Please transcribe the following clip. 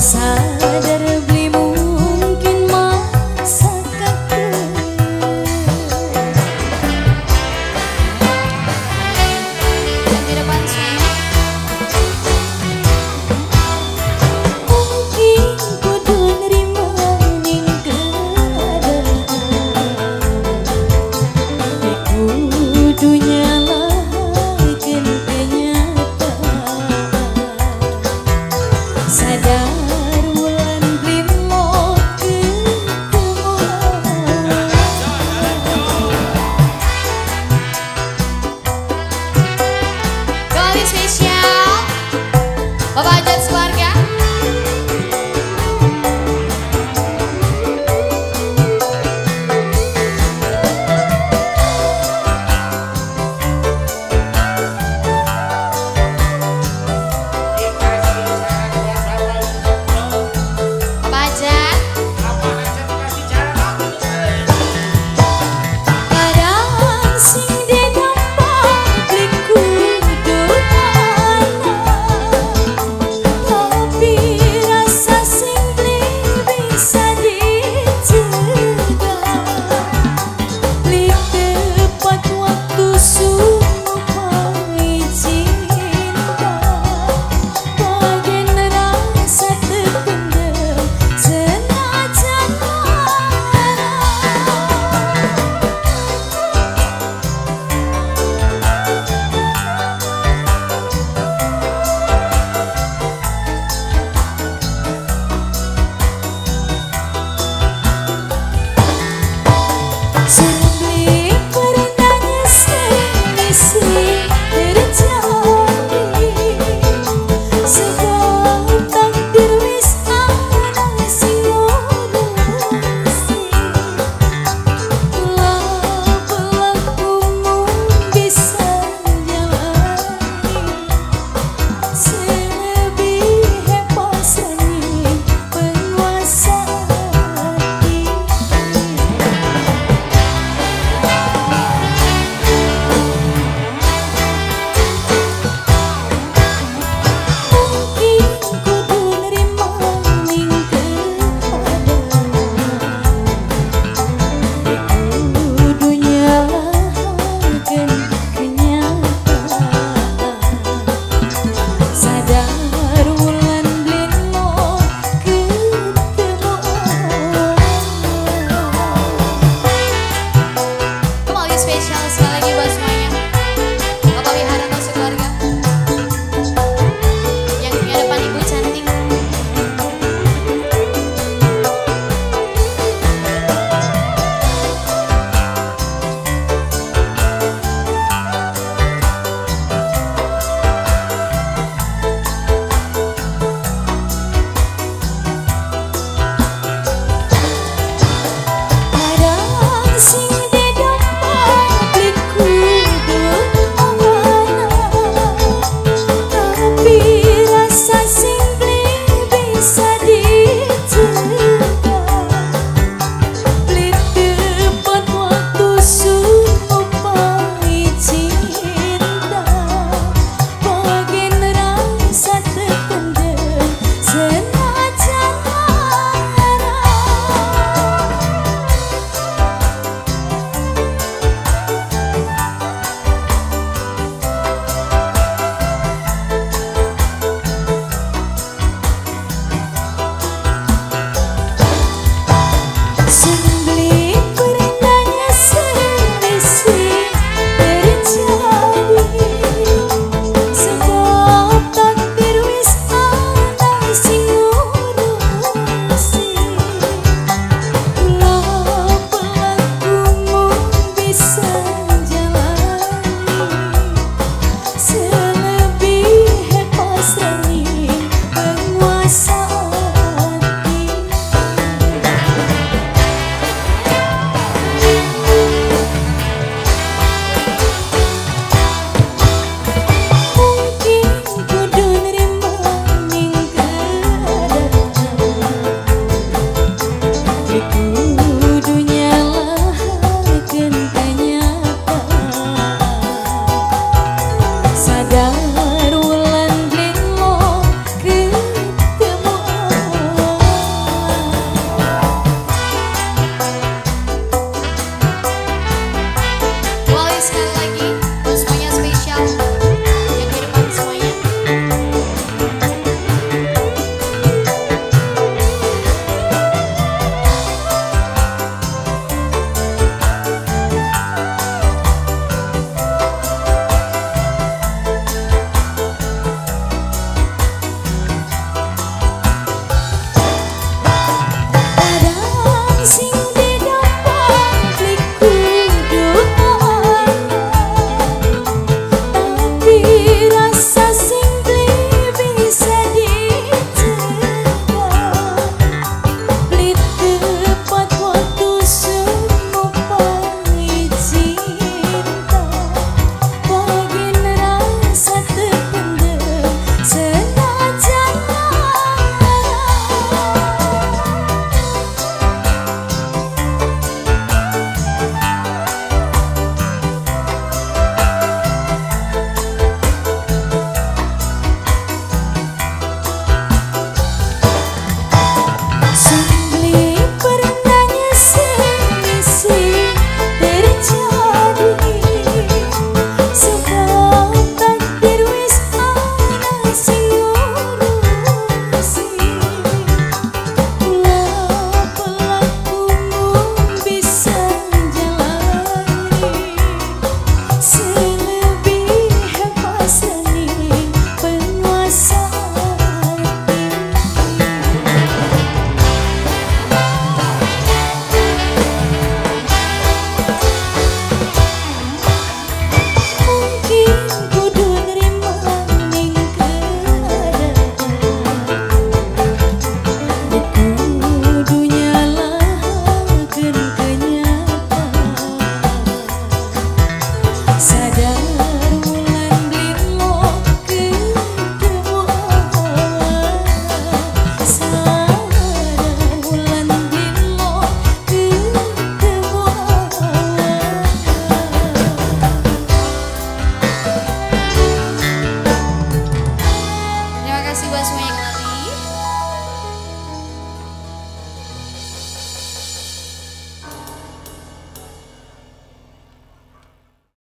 Bye